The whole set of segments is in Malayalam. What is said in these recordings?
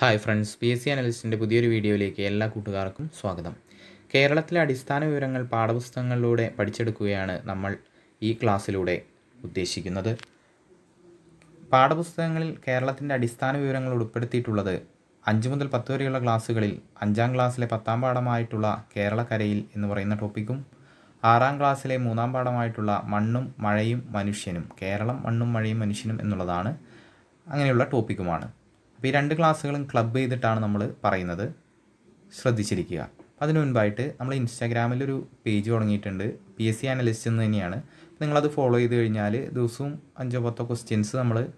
Hi friends P S C അനലിസ്റ്റിന്റെ പുതിയൊരു വീഡിയോയിലേക്ക് എല്ലാ കൂട്ടുകാർക്കും സ്വാഗതം. കേരളത്തിലെ അടിസ്ഥാന വിവരങ്ങൾ പാഠപുസ്തകങ്ങളിലൂടെ പഠിച്ചെടുക്കുകയാണ് നമ്മൾ ഈ ക്ലാസ്സിലൂടെ ഉദ്ദേശിക്കുന്നത്. പാഠപുസ്തകങ്ങളിൽ കേരളത്തിന്റെ അടിസ്ഥാന വിവരങ്ങൾ ഉൾപ്പെടുത്തിയിട്ടുള്ളത് അഞ്ച് മുതൽ പത്ത് വരെയുള്ള ക്ലാസ്സുകളിൽ അഞ്ചാം ക്ലാസ്സിലെ പത്താം പാഠമായിട്ടുള്ള കേരളക്കരയിൽ എന്ന് പറയുന്ന ടോപ്പിക്കും ആറാം ക്ലാസ്സിലെ മൂന്നാം പാഠമായിട്ടുള്ള മണ്ണും മഴയും മനുഷ്യനും കേരളം മണ്ണും മഴയും മനുഷ്യനും എന്നുള്ളതാണ് അങ്ങനെയുള്ള ടോപ്പിക്കുമാണ്. അപ്പോൾ ഈ രണ്ട് ക്ലാസ്സുകളും ക്ലബ് ചെയ്തിട്ടാണ് നമ്മൾ പറയുന്നത്. ശ്രദ്ധിച്ചിരിക്കുക. അതിനു മുൻപായിട്ട് നമ്മൾ ഇൻസ്റ്റാഗ്രാമിലൊരു പേജ് തുടങ്ങിയിട്ടുണ്ട്. പി എസ് സി അനലിസ്റ്റ് എന്ന് തന്നെയാണ്. നിങ്ങളത് ഫോളോ ചെയ്ത് കഴിഞ്ഞാൽ ദിവസവും അഞ്ചോ പത്തോ ക്വസ്റ്റ്യൻസ് നമ്മൾ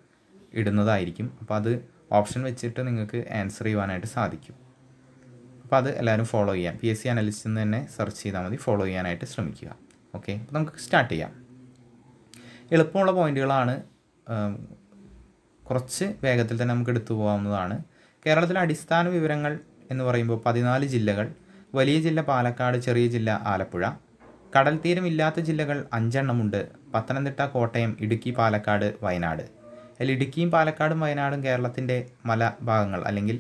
ഇടുന്നതായിരിക്കും. അപ്പോൾ അത് ഓപ്ഷൻ വെച്ചിട്ട് നിങ്ങൾക്ക് ആൻസർ ചെയ്യുവാനായിട്ട് സാധിക്കും. അപ്പോൾ അത് എല്ലാവരും ഫോളോ ചെയ്യാം. പി എസ് സി അനലിസ്റ്റ് എന്ന് തന്നെ സെർച്ച് ചെയ്താൽ മതി. ഫോളോ ചെയ്യാനായിട്ട് ശ്രമിക്കുക. ഓക്കെ അപ്പോൾ നമുക്ക് സ്റ്റാർട്ട് ചെയ്യാം. എളുപ്പമുള്ള പോയിന്റുകളാണ് കുറച്ച് വേഗത്തിൽ തന്നെ നമുക്ക് എടുത്തു പോകാവുന്നതാണ്. കേരളത്തിലെ അടിസ്ഥാന വിവരങ്ങൾ എന്ന് പറയുമ്പോൾ പതിനാല് ജില്ലകൾ വലിയ ജില്ല പാലക്കാട് ചെറിയ ജില്ല ആലപ്പുഴ. കടൽ തീരമില്ലാത്ത ജില്ലകൾ അഞ്ചെണ്ണമുണ്ട് പത്തനംതിട്ട കോട്ടയം ഇടുക്കി പാലക്കാട് വയനാട്. അതിൽ ഇടുക്കിയും പാലക്കാടും വയനാടും കേരളത്തിന്റെ മല ഭാഗങ്ങൾ അല്ലെങ്കിൽ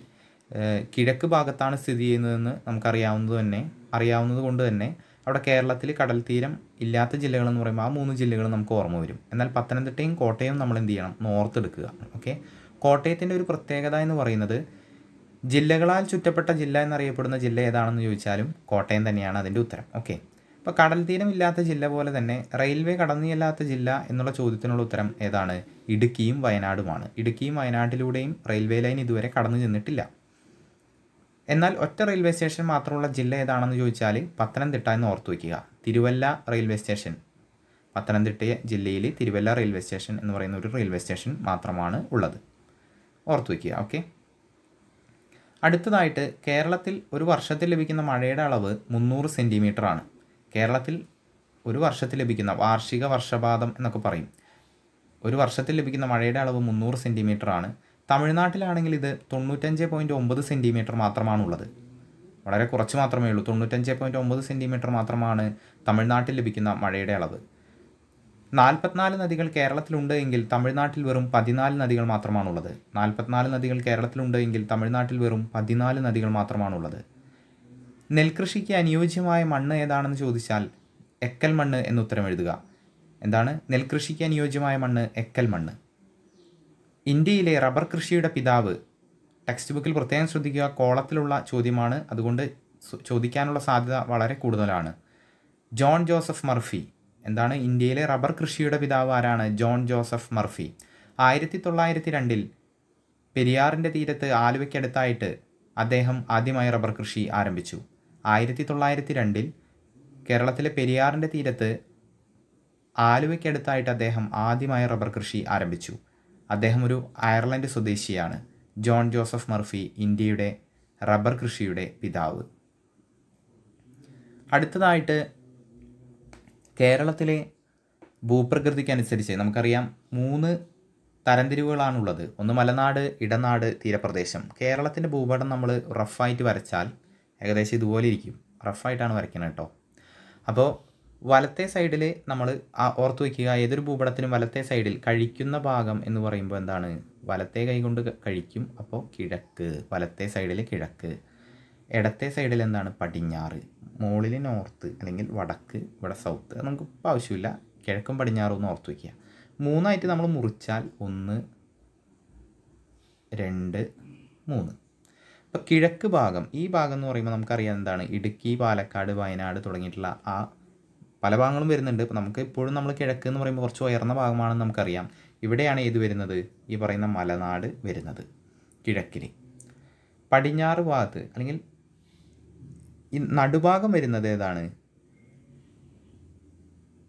കിഴക്ക് ഭാഗത്താണ് സ്ഥിതി ചെയ്യുന്നതെന്ന് നമുക്കറിയാവുന്നത് തന്നെ അറിയാവുന്നത് കൊണ്ട് തന്നെ അവിടെ കേരളത്തിൽ കടൽ തീരം ഇല്ലാത്ത ജില്ലകൾ എന്ന് പറയുമ്പോൾ ആ മൂന്ന് ജില്ലകൾ നമുക്ക് ഓർമ്മ വരും. എന്നാൽ പത്തനംതിട്ടയും കോട്ടയവും നമ്മൾ എന്ത് ചെയ്യണം? നോർത്ത് എടുക്കുക. ഓക്കെ? കോട്ടയത്തിന്റെ ഒരു പ്രത്യേകത എന്ന് പറയുന്നത് ജില്ലകളാൽ ചുറ്റപ്പെട്ട ജില്ല എന്നറിയപ്പെടുന്ന ജില്ല ഏതാണെന്ന് ചോദിച്ചാലും കോട്ടയം തന്നെയാണ് അതിന്റെ ഉത്തരം. ഓക്കെ? അപ്പോൾ കടൽ തീരം ഇല്ലാത്ത ജില്ല പോലെ തന്നെ റെയിൽവേ കടന്നു ചെല്ലാത്ത ജില്ല എന്നുള്ള ചോദ്യത്തിനുള്ള ഉത്തരം ഏതാണ്? ഇടുക്കിയും വയനാടുമാണ്. ഇടുക്കിയും വയനാട്ടിലൂടെയും റെയിൽവേ ലൈൻ ഇതുവരെ കടന്നു ചെന്നിട്ടില്ല. എന്നാൽ ഒറ്റ റെയിൽവേ സ്റ്റേഷൻ മാത്രമുള്ള ജില്ല ഏതാണെന്ന് ചോദിച്ചാൽ പത്തനംതിട്ട എന്ന് ഓർത്തു വയ്ക്കുക. Thiruvalla railway station. പത്തനംതിട്ട ജില്ലയിൽ തിരുവല്ല റെയിൽവേ സ്റ്റേഷൻ എന്ന് പറയുന്ന ഒരു റെയിൽവേ സ്റ്റേഷൻ മാത്രമാണ് ഉള്ളത്. ഓർത്തു വയ്ക്കുക ഓക്കെ? അടുത്തതായിട്ട് കേരളത്തിൽ ഒരു വർഷത്തിൽ ലഭിക്കുന്ന മഴയുടെ അളവ് മുന്നൂറ് സെന്റിമീറ്റർ ആണ്. കേരളത്തിൽ ഒരു വർഷത്തിൽ ലഭിക്കുന്ന വാർഷിക വർഷപാതം എന്നൊക്കെ പറയും. ഒരു വർഷത്തിൽ ലഭിക്കുന്ന മഴയുടെ അളവ് മുന്നൂറ് സെന്റിമീറ്റർ ആണ്. തമിഴ്നാട്ടിലാണെങ്കിൽ ഇത് തൊണ്ണൂറ്റഞ്ച് പോയിന്റ് ഒമ്പത് സെന്റിമീറ്റർ മാത്രമാണുള്ളത്. വളരെ കുറച്ച് മാത്രമേ ഉള്ളൂ. തൊണ്ണൂറ്റഞ്ച് പോയിന്റ് ഒമ്പത് സെന്റിമീറ്റർ മാത്രമാണ് തമിഴ്നാട്ടിൽ ലഭിക്കുന്ന മഴയുടെ അളവ്. നാൽപ്പത്തിനാല് നദികൾ കേരളത്തിലുണ്ട് എങ്കിൽ തമിഴ്നാട്ടിൽ വെറും പതിനാല് നദികൾ മാത്രമാണുള്ളത്. നാൽപ്പത്തിനാല് നദികൾ കേരളത്തിലുണ്ട് എങ്കിൽ തമിഴ്നാട്ടിൽ വെറും പതിനാല് നദികൾ മാത്രമാണുള്ളത്. നെൽകൃഷിക്ക് അനുയോജ്യമായ മണ്ണ് ഏതാണെന്ന് ചോദിച്ചാൽ എക്കൽ മണ്ണ് എന്ന് ഉത്തരം എഴുതുക. എന്താണ്? നെൽകൃഷിക്ക് അനുയോജ്യമായ മണ്ണ് എക്കൽ മണ്ണ്. ഇന്ത്യയിലെ റബ്ബർ കൃഷിയുടെ പിതാവ്. ടെക്സ്റ്റ് ബുക്കിൽ പ്രത്യേകം ശ്രദ്ധിക്കുക. കോളത്തിലുള്ള ചോദ്യമാണ്. അതുകൊണ്ട് ചോദിക്കാനുള്ള സാധ്യത വളരെ കൂടുതലാണ്. John Joseph Murphy. എന്താണ് ഇന്ത്യയിലെ റബ്ബർ കൃഷിയുടെ പിതാവ് ആരാണ്? John Joseph Murphy. ആയിരത്തി തൊള്ളായിരത്തി രണ്ടിൽ പെരിയാറിന്റെ തീരത്ത് ആലുവയ്ക്കടുത്തായിട്ട് അദ്ദേഹം ആദ്യമായി റബ്ബർ കൃഷി ആരംഭിച്ചു. ആയിരത്തി തൊള്ളായിരത്തി രണ്ടിൽ കേരളത്തിലെ പെരിയാറിന്റെ തീരത്ത് ആലുവയ്ക്കടുത്തായിട്ട് അദ്ദേഹം ആദ്യമായി റബ്ബർ കൃഷി ആരംഭിച്ചു. അദ്ദേഹം ഒരു അയർലൻഡ് സ്വദേശിയാണ്. ജോൺ ജോസഫ് മർഫി ഇന്ത്യയുടെ റബ്ബർ കൃഷിയുടെ പിതാവ്. അടുത്തതായിട്ട് കേരളത്തിലെ ഭൂപ്രകൃതിക്കനുസരിച്ച് നമുക്കറിയാം മൂന്ന് തരംതിരിവുകളാണുള്ളത്. ഒന്ന് മലനാട് ഇടനാട് തീരപ്രദേശം. കേരളത്തിന്റെ ഭൂപടം നമ്മൾ റഫായിട്ട് വരച്ചാൽ ഏകദേശം ഇതുപോലെ ഇരിക്കും. റഫായിട്ടാണ് വരയ്ക്കുന്നത് കേട്ടോ. അപ്പോൾ വലത്തെ സൈഡിൽ നമ്മൾ ഓർത്തു വയ്ക്കുക ഏതൊരു ഭൂപടത്തിനും വലത്തെ സൈഡിൽ കഴിക്കുന്ന ഭാഗം എന്ന് പറയുമ്പോൾ എന്താണ്? വലത്തെ കൈ കൊണ്ട് കഴിക്കും. അപ്പോൾ കിഴക്ക് വലത്തെ സൈഡിൽ കിഴക്ക്. ഇടത്തെ സൈഡിൽ എന്താണ്? പടിഞ്ഞാറ്. മുകളിൽ നോർത്ത് അല്ലെങ്കിൽ വടക്ക് ഇവിടെ സൗത്ത്. നമുക്ക് ഇപ്പോൾ ആവശ്യമില്ല. കിഴക്കും പടിഞ്ഞാറും ഒന്ന് ഓർത്ത് വയ്ക്കുക മൂന്നായിട്ട് നമ്മൾ മുറിച്ചാൽ ഒന്ന് രണ്ട് മൂന്ന്. അപ്പോൾ കിഴക്ക് ഭാഗം ഈ ഭാഗം എന്ന് പറയുമ്പോൾ നമുക്കറിയാം എന്താണ്? ഇടുക്കി പാലക്കാട് വയനാട് തുടങ്ങിയിട്ടുള്ള ആ പല ഭാഗങ്ങളും വരുന്നുണ്ട്. ഇപ്പോൾ നമുക്ക് ഇപ്പോഴും നമ്മൾ കിഴക്ക് എന്ന് പറയുമ്പോൾ കുറച്ച് ഉയർന്ന ഭാഗമാണെന്ന് നമുക്കറിയാം. ഇവിടെയാണ് ഏത് വരുന്നത്? ഈ പറയുന്ന മലനാട് വരുന്നത്. കിഴക്കിൽ പടിഞ്ഞാറ് ഭാഗത്ത് അല്ലെങ്കിൽ ഈ നടുഭാഗം വരുന്നത് ഏതാണ്?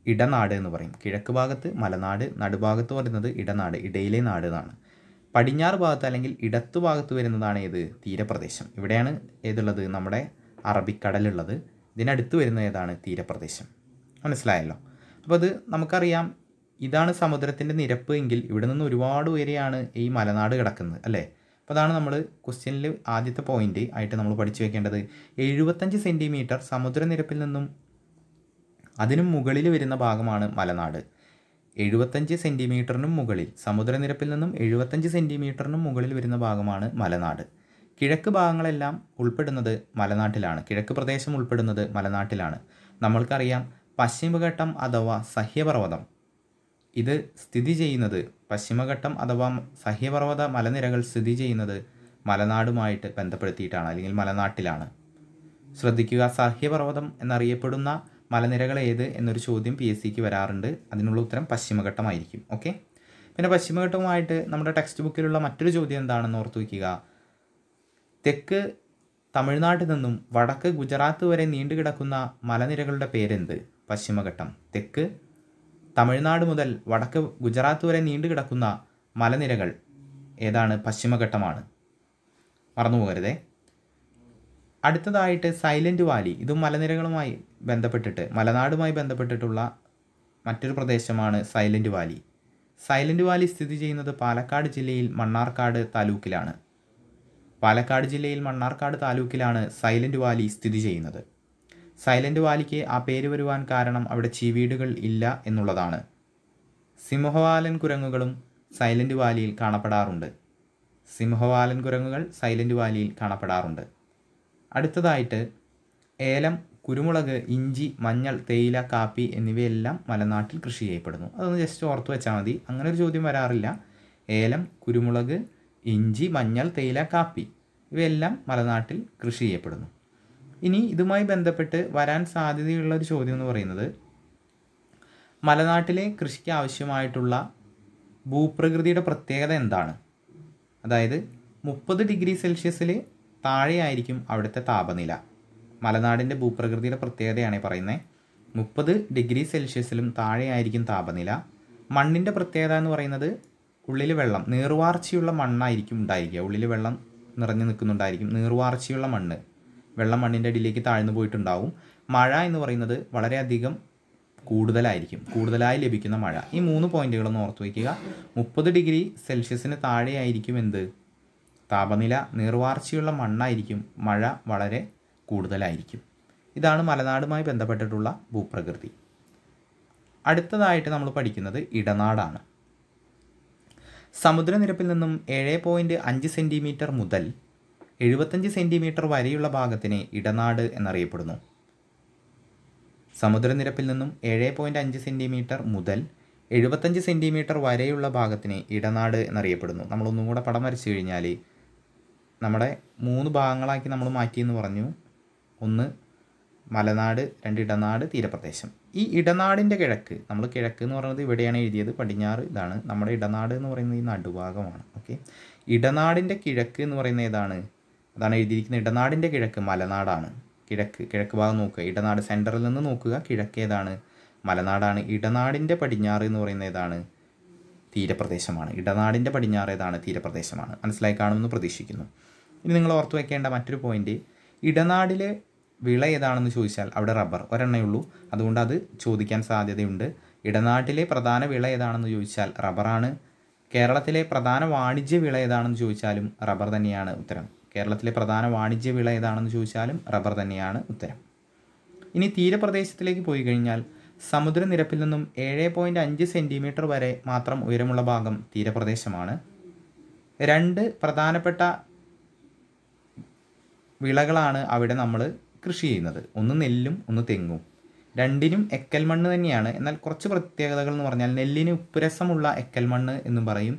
ഇടനാട് എന്ന് പറയും. കിഴക്ക് ഭാഗത്ത് മലനാട് നടുഭാഗത്ത് വരുന്നത് ഇടനാട് ഇടയിലെ നാട് എന്നാണ്. പടിഞ്ഞാറ് ഭാഗത്ത് അല്ലെങ്കിൽ ഇടത്തു ഭാഗത്ത് വരുന്നതാണ് ഏത്? തീരപ്രദേശം. ഇവിടെയാണ് ഏതുള്ളത്? നമ്മുടെ അറബിക്കടലുള്ളത്. ഇതിനടുത്ത് വരുന്ന ഏതാണ്? തീരപ്രദേശം. മനസ്സിലായല്ലോ. അപ്പോൾ അത് നമുക്കറിയാം ഇതാണ് സമുദ്രത്തിന്റെ നിരപ്പ് എങ്കിൽ ഇവിടെ നിന്ന് ഒരുപാട് ഉയരെയാണ് ഈ മലനാട് കിടക്കുന്നത് അല്ലേ? അപ്പോൾ അതാണ് നമ്മൾ ക്വസ്റ്റ്യനിൽ ആദ്യത്തെ പോയിന്റ് ആയിട്ട് നമ്മൾ പഠിച്ചു വെക്കേണ്ടത്. എഴുപത്തഞ്ച് സെന്റിമീറ്റർ സമുദ്രനിരപ്പിൽ നിന്നും അതിനും മുകളിൽ വരുന്ന ഭാഗമാണ് മലനാട്. എഴുപത്തഞ്ച് സെന്റിമീറ്ററിനും മുകളിൽ സമുദ്രനിരപ്പിൽ നിന്നും എഴുപത്തഞ്ച് സെന്റിമീറ്ററിനും മുകളിൽ വരുന്ന ഭാഗമാണ് മലനാട്. കിഴക്ക് ഭാഗങ്ങളെല്ലാം ഉൾപ്പെടുന്നത് മലനാട്ടിലാണ്. കിഴക്ക് പ്രദേശം ഉൾപ്പെടുന്നത് മലനാട്ടിലാണ്. നമ്മൾക്കറിയാം പശ്ചിമഘട്ടം അഥവാ സഹ്യപർവതം. ഇത് സ്ഥിതി ചെയ്യുന്നത് പശ്ചിമഘട്ടം അഥവാ സഹ്യപർവത മലനിരകൾ സ്ഥിതി ചെയ്യുന്നത് മലനാടുമായിട്ട് ബന്ധപ്പെടുത്തിയിട്ടാണ് അല്ലെങ്കിൽ മലനാട്ടിലാണ്. ശ്രദ്ധിക്കുക സഹ്യപർവതം എന്നറിയപ്പെടുന്ന മലനിരകൾ ഏത് എന്നൊരു ചോദ്യം പി എസ് സിക്ക് വരാറുണ്ട്. അതിനുള്ള ഉത്തരം പശ്ചിമഘട്ടമായിരിക്കും. ഓക്കെ? പിന്നെ പശ്ചിമഘട്ടവുമായിട്ട് നമ്മുടെ ടെക്സ്റ്റ് ബുക്കിലുള്ള മറ്റൊരു ചോദ്യം എന്താണെന്ന് ഓർത്തു വയ്ക്കുക. തെക്ക് തമിഴ്നാട്ടിൽ നിന്നും വടക്ക് ഗുജറാത്ത് വരെ നീണ്ടുകിടക്കുന്ന മലനിരകളുടെ പേരെന്ത്? പശ്ചിമഘട്ടം. തെക്ക്. തമിഴ്നാട് മുതൽ വടക്ക് ഗുജറാത്ത് വരെ നീണ്ടു കിടക്കുന്ന മലനിരകൾ ഏതാണ്? പശ്ചിമഘട്ടമാണ്. മറന്നു പോകരുതേ. അടുത്തതായിട്ട് സൈലന്റ് വാലി. ഇതും മലനിരകളുമായി ബന്ധപ്പെട്ടിട്ട് മലനാടുമായി ബന്ധപ്പെട്ടിട്ടുള്ള മറ്റൊരു പ്രദേശമാണ് സൈലന്റ് വാലി. സൈലന്റ് വാലി സ്ഥിതി ചെയ്യുന്നത് പാലക്കാട് ജില്ലയിൽ മണ്ണാർക്കാട് താലൂക്കിലാണ്. പാലക്കാട് ജില്ലയിൽ മണ്ണാർക്കാട് താലൂക്കിലാണ് സൈലന്റ് വാലി സ്ഥിതി ചെയ്യുന്നത്. സൈലന്റ് വാലിക്ക് ആ പേര് വരുവാൻ കാരണം അവിടെ ചീവീടുകൾ ഇല്ല എന്നുള്ളതാണ്. സിംഹവാലൻ കുരങ്ങുകളും സൈലന്റ് വാലിയിൽ കാണപ്പെടാറുണ്ട്. സിംഹവാലൻ കുരങ്ങുകൾ സൈലന്റ് വാലിയിൽ കാണപ്പെടാറുണ്ട്. അടുത്തതായിട്ട് ഏലം കുരുമുളക് ഇഞ്ചി മഞ്ഞൾ തേയില കാപ്പി എന്നിവയെല്ലാം മലനാട്ടിൽ കൃഷി ചെയ്യപ്പെടുന്നു. അതൊന്ന് ജസ്റ്റ് ഓർത്ത് വെച്ചാൽ മതി. അങ്ങനെ ഒരു ചോദ്യം വരാറില്ല. ഏലം കുരുമുളക് ഇഞ്ചി മഞ്ഞൾ തേയില കാപ്പി ഇവയെല്ലാം മലനാട്ടിൽ കൃഷി ചെയ്യപ്പെടുന്നു. ഇനി ഇതുമായി ബന്ധപ്പെട്ട് വരാൻ സാധ്യതയുള്ള ഒരു ചോദ്യം എന്ന് പറയുന്നത് മലനാട്ടിലെ കൃഷിക്ക് ആവശ്യമായിട്ടുള്ള ഭൂപ്രകൃതിയുടെ പ്രത്യേകത എന്താണ്? അതായത് മുപ്പത് ഡിഗ്രി സെൽഷ്യസിൽ താഴെയായിരിക്കും അവിടുത്തെ താപനില. മലനാടിന്റെ ഭൂപ്രകൃതിയുടെ പ്രത്യേകതയാണ് പറയുന്നത് മുപ്പത് ഡിഗ്രി സെൽഷ്യസിലും താഴെയായിരിക്കും താപനില. മണ്ണിന്റെ പ്രത്യേകത എന്ന് പറയുന്നത് ഉള്ളിൽ വെള്ളം നീർവാർച്ചയുള്ള മണ്ണായിരിക്കും ഉണ്ടായിരിക്കുക. ഉള്ളിൽ വെള്ളം നിറഞ്ഞു നിൽക്കുന്നുണ്ടായിരിക്കും. നീർവാർച്ചയുള്ള മണ്ണ്. വെള്ളം മണ്ണിന്റെ അടിയിലേക്ക് താഴ്ന്നു പോയിട്ടുണ്ടാവും. മഴ എന്ന് പറയുന്നത് വളരെയധികം കൂടുതലായിരിക്കും. കൂടുതലായി ലഭിക്കുന്ന മഴ. ഈ മൂന്ന് പോയിന്റുകളൊന്ന് ഓർത്ത് വയ്ക്കുക. മുപ്പത് ഡിഗ്രി സെൽഷ്യസിന് താഴെയായിരിക്കും എന്ത്? താപനില നീർവാർച്ചയുള്ള മണ്ണായിരിക്കും മഴ വളരെ കൂടുതലായിരിക്കും. ഇതാണ് മലനാടുമായി ബന്ധപ്പെട്ടിട്ടുള്ള ഭൂപ്രകൃതി. അടുത്തതായിട്ട് നമ്മൾ പഠിക്കുന്നത് ഇടനാടാണ്. സമുദ്രനിരപ്പിൽ നിന്നും ഏഴ് പോയിന്റ് അഞ്ച് സെന്റിമീറ്റർ മുതൽ എഴുപത്തഞ്ച് സെന്റിമീറ്റർ വരെയുള്ള ഭാഗത്തിനെ ഇടനാട് എന്നറിയപ്പെടുന്നു. സമുദ്രനിരപ്പിൽ നിന്നും ഏഴ് പോയിന്റ് അഞ്ച് സെന്റിമീറ്റർ മുതൽ എഴുപത്തഞ്ച് സെന്റിമീറ്റർ വരെയുള്ള ഭാഗത്തിനെ ഇടനാട് എന്നറിയപ്പെടുന്നു. നമ്മളൊന്നും കൂടെ പടം വരച്ചു കഴിഞ്ഞാൽ നമ്മുടെ മൂന്ന് ഭാഗങ്ങളാക്കി നമ്മൾ മാറ്റിയെന്ന് പറഞ്ഞു. ഒന്ന് മലനാട് രണ്ട് ഇടനാട് തീരപ്രദേശം. ഈ ഇടനാടിന്റെ കിഴക്ക് നമ്മൾ കിഴക്ക് എന്ന് പറയുന്നത് ഇവിടെയാണ് എഴുതിയത്. പടിഞ്ഞാറ് ഇതാണ്. നമ്മുടെ ഇടനാട് എന്ന് പറയുന്നത് ഈ നടുഭാഗമാണ്. ഓക്കെ. ഇടനാടിന്റെ കിഴക്ക് എന്ന് പറയുന്നത് ഏതാണ്? അതാണ് എഴുതിയിരിക്കുന്നത് ഇടനാടിന്റെ കിഴക്ക് മലനാടാണ്. കിഴക്ക് കിഴക്ക് ഭാഗം നോക്കുക. ഇടനാട് സെന്ററിൽ നിന്ന് നോക്കുക. കിഴക്കേതാണ് മലനാടാണ്. ഇടനാടിന്റെ പടിഞ്ഞാറ് എന്ന് പറയുന്നത് ഏതാണ്? തീരപ്രദേശമാണ്. ഇടനാടിന്റെ പടിഞ്ഞാറ് ഏതാണ്? തീരപ്രദേശമാണ്. മനസ്സിലായി കാണുമെന്ന് പ്രതീക്ഷിക്കുന്നു. ഇനി നിങ്ങൾ ഓർത്തു വയ്ക്കേണ്ട മറ്റൊരു പോയിന്റ് ഇടനാടിലെ വിള ഏതാണെന്ന് ചോദിച്ചാൽ അവിടെ റബ്ബർ. ഒരെണ്ണേ ഉള്ളൂ. അതുകൊണ്ട് അത് ചോദിക്കാൻ സാധ്യതയുണ്ട്. ഇടനാട്ടിലെ പ്രധാന വിള ഏതാണെന്ന് ചോദിച്ചാൽ റബ്ബറാണ്. കേരളത്തിലെ പ്രധാന വാണിജ്യ വിള ഏതാണെന്ന് ചോദിച്ചാലും റബ്ബർ തന്നെയാണ് ഉത്തരം. കേരളത്തിലെ പ്രധാന വാണിജ്യ വിള ഏതാണെന്ന് ചോദിച്ചാലും റബ്ബർ തന്നെയാണ് ഉത്തരം. ഇനി തീരപ്രദേശത്തിലേക്ക് പോയി കഴിഞ്ഞാൽ സമുദ്രനിരപ്പിൽ നിന്നും ഏഴ് പോയിന്റ് അഞ്ച് സെന്റിമീറ്റർ വരെ മാത്രം ഉയരമുള്ള ഭാഗം തീരപ്രദേശമാണ്. രണ്ട് പ്രധാനപ്പെട്ട വിളകളാണ് അവിടെ നമ്മൾ കൃഷി ചെയ്യുന്നത്. ഒന്ന് നെല്ലും ഒന്ന് തെങ്ങും. രണ്ടിനും എക്കൽ മണ്ണ് തന്നെയാണ്. എന്നാൽ കുറച്ച് പ്രത്യേകതകൾ എന്ന് പറഞ്ഞാൽ നെല്ലിന് ഉപ്പുരസമുള്ള എക്കൽ മണ്ണ് എന്നും പറയും.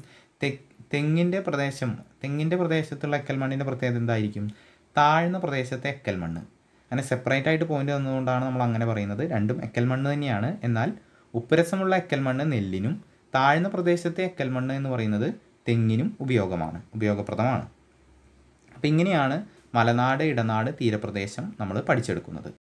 തെങ്ങിന്റെ പ്രദേശം തെങ്ങിന്റെ പ്രദേശത്തുള്ള എക്കൽ മണ്ണിന്റെ പ്രത്യേകത എന്തായിരിക്കും? താഴ്ന്ന പ്രദേശത്തെ എക്കൽ മണ്ണ് അങ്ങനെ സെപ്പറേറ്റ് ആയിട്ട് പോയിന്റ് തന്നതുകൊണ്ടാണ് നമ്മൾ അങ്ങനെ പറയുന്നത്. രണ്ടും എക്കൽ മണ്ണ് തന്നെയാണ്. എന്നാൽ ഉപ്പുരസമുള്ള എക്കൽ മണ്ണ് നെല്ലിനും താഴ്ന്ന പ്രദേശത്തെ എക്കൽ മണ്ണ് എന്ന് പറയുന്നത് തെങ്ങിനും ഉപയോഗമാണ് ഉപയോഗപ്രദമാണ്. അപ്പം ഇങ്ങനെയാണ് മലനാട് ഇടനാട് തീരപ്രദേശം നമ്മൾ പഠിച്ചെടുക്കുന്നത്.